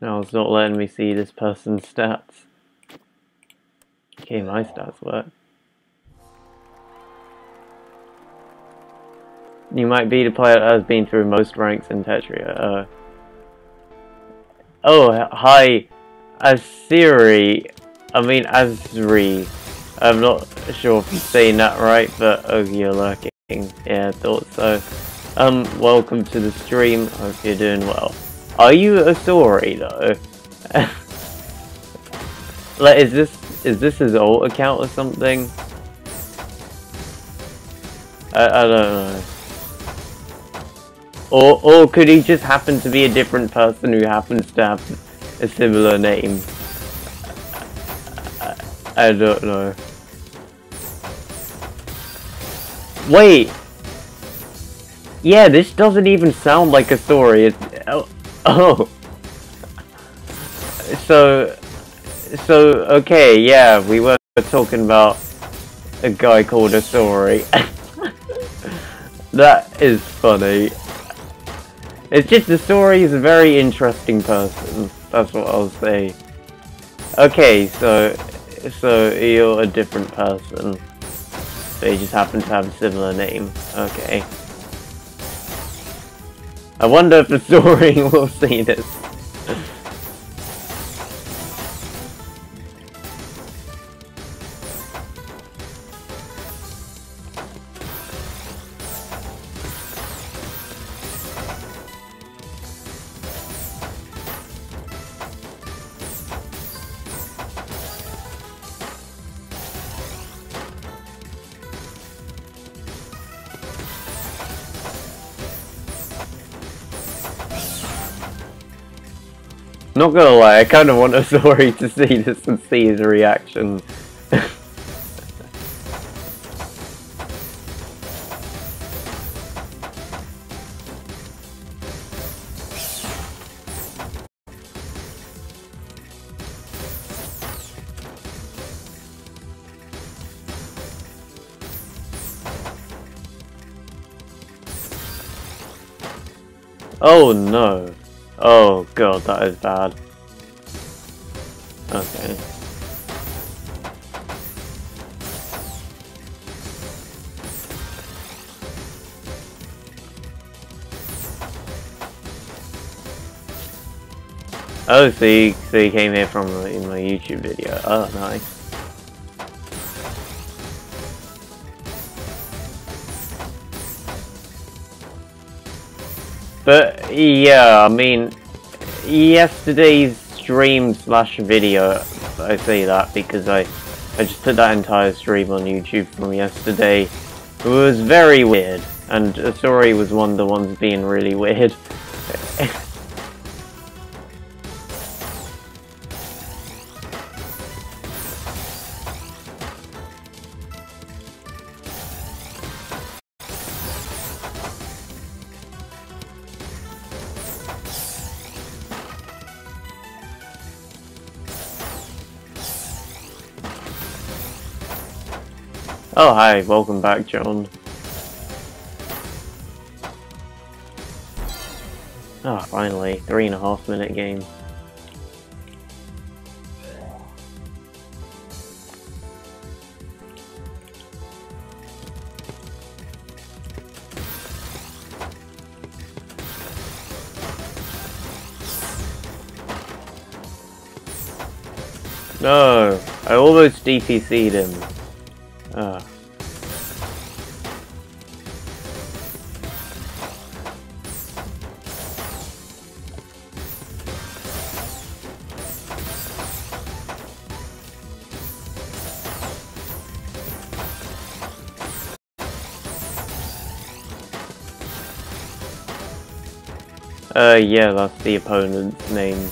No, it's not letting me see this person's stats. Okay, my stats work. You might be the player that has been through most ranks in TETR.IO. Uh, oh, hi, Asiri. I mean, Asri. I'm not sure if you're saying that right, but oh, you're lurking. Yeah, I thought so. Um, welcome to the stream. Hope you're doing well. Are you a story though? like, is this is this his old account or something? I I don't know. Or or could he just happen to be a different person who happens to have a similar name? I, I don't know. Wait. Yeah, this doesn't even sound like a story. It's, oh, oh. So, so okay, yeah, we were talking about a guy called a story. that is funny. It's just the story is a very interesting person. That's what I'll say. Okay, so so you're a different person. They just happen to have a similar name. Okay. I wonder if the story will see this. Not gonna lie, I kind of want a story to see this and see his reaction. oh no. Oh god, that is bad. Okay. Oh, so you, so you came here from in my YouTube video. Oh, nice. But yeah, I mean, yesterday's stream slash video, I say that because I, I just put that entire stream on YouTube from yesterday. It was very weird, and uh, the story was one of the ones being really weird. Oh hi, welcome back John. Oh, finally, three and a half minute game. No, I almost DPC'd him. Uh. Uh, yeah, that's the opponent's name.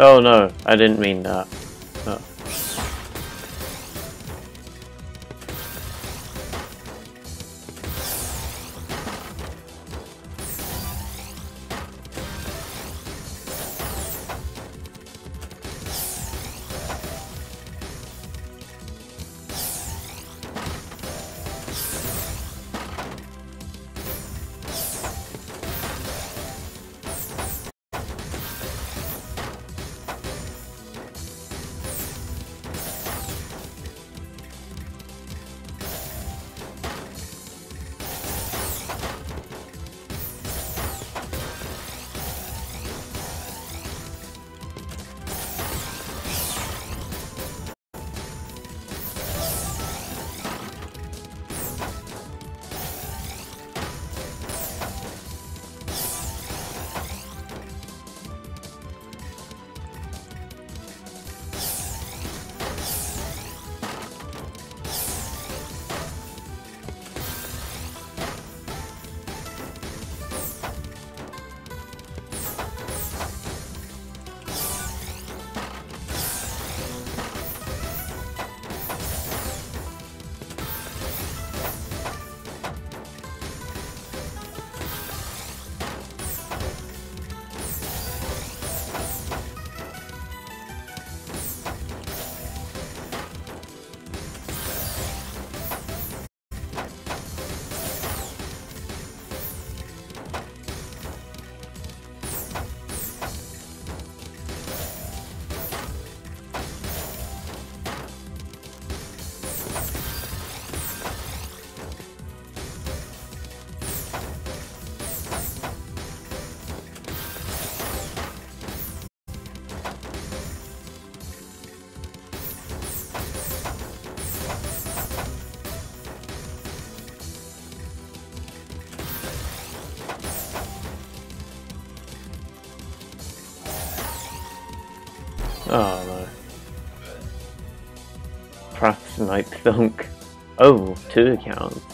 Oh no, I didn't mean that. Snipe Thunk. Oh, two accounts.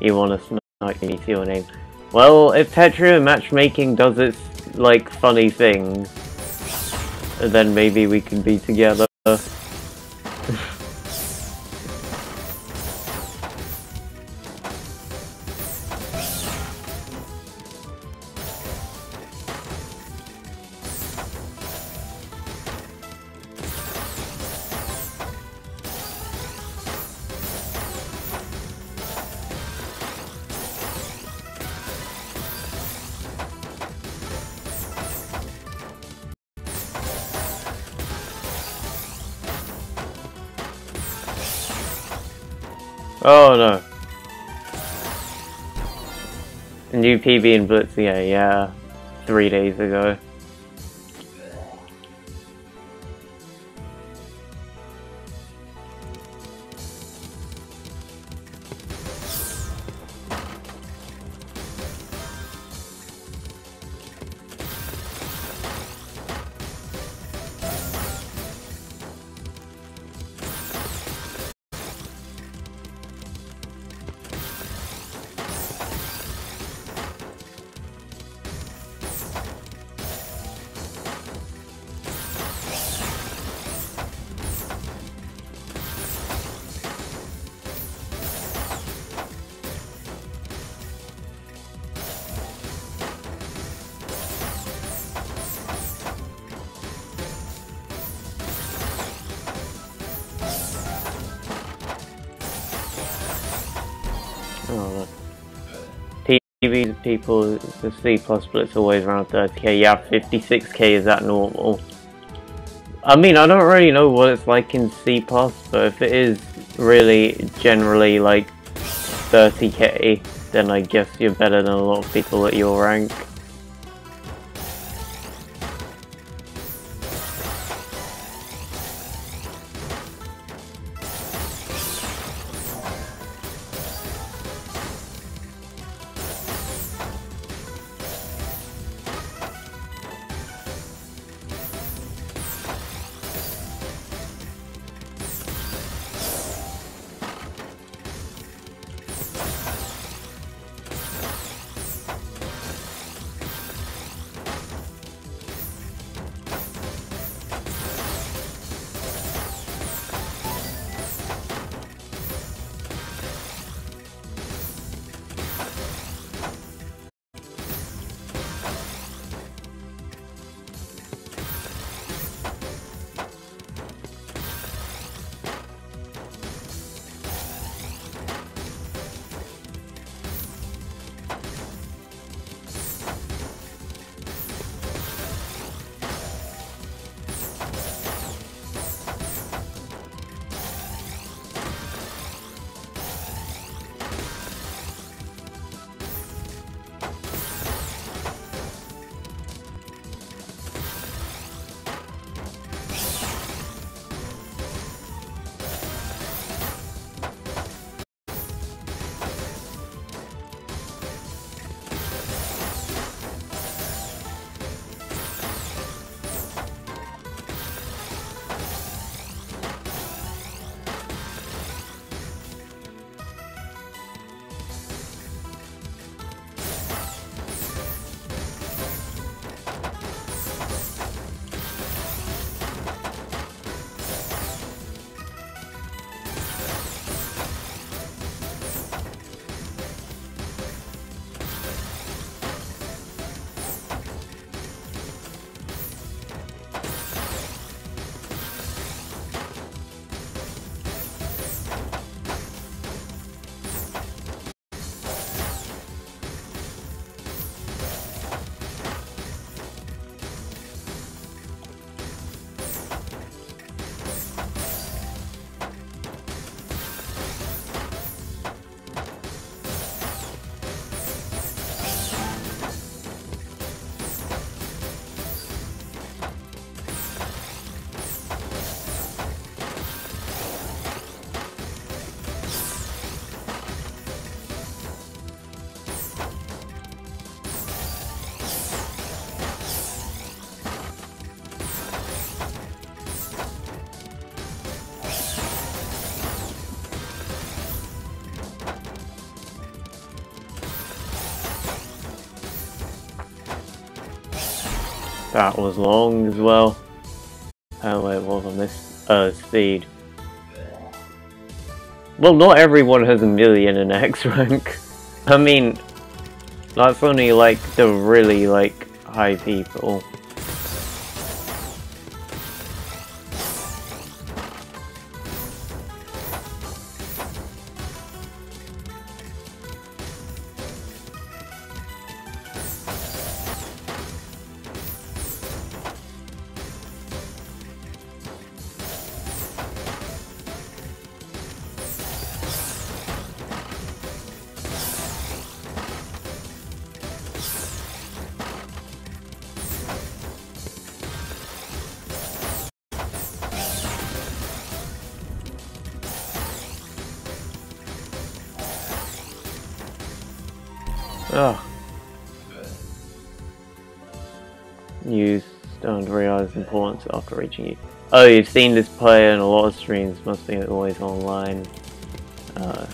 You want to snipe me, see your name. Well, if Tetra matchmaking does its, like, funny thing, then maybe we can be together. PB in Blitzia, yeah. Three days ago. TV people, the C split's always around 30k. Yeah, 56k is that normal? I mean, I don't really know what it's like in C but if it is really generally like 30k, then I guess you're better than a lot of people at your rank. That was long as well. Wait, what was on this? Uh, speed. Well, not everyone has a million in X rank. I mean, that's only like the really like high people. News don't realize importance after reaching you. Oh, you've seen this player in a lot of streams, must be always online. Uh,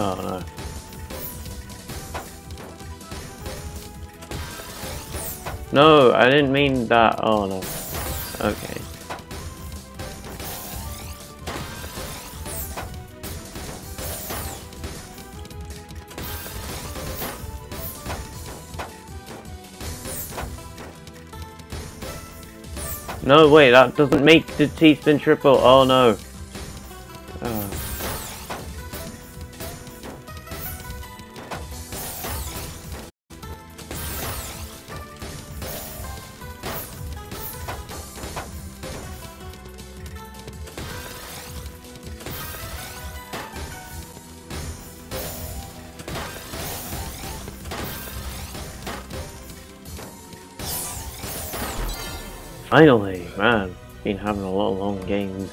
Oh no. No, I didn't mean that. Oh no. Okay. No, wait, that doesn't make the T-spin triple. Oh no. Finally, man. Been having a lot of long games.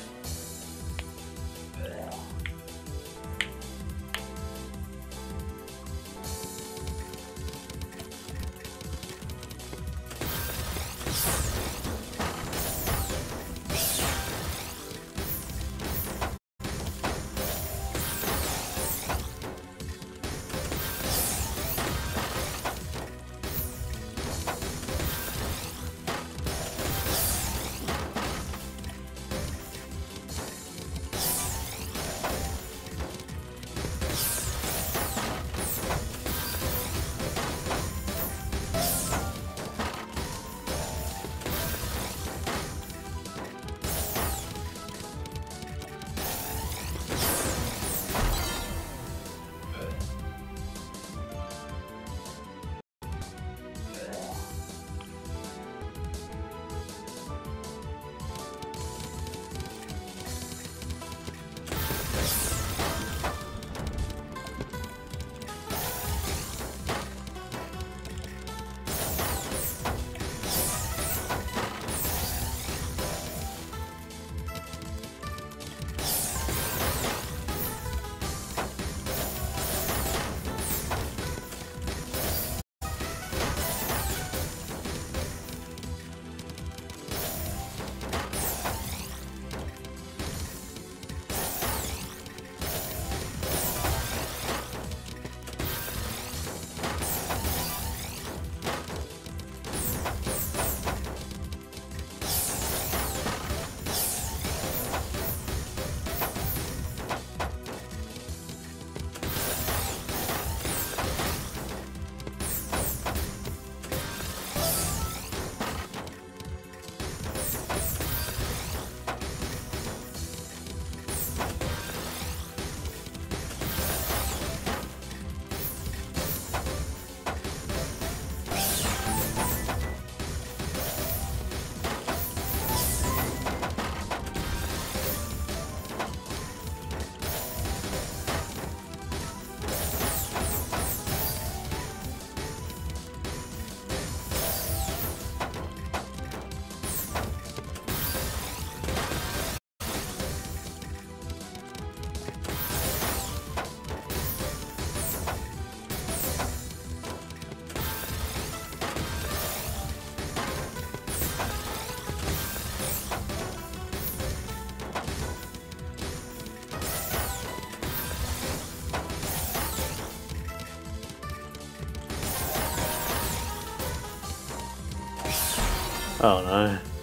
Oh no.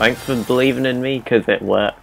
Thanks for believing in me, because it worked.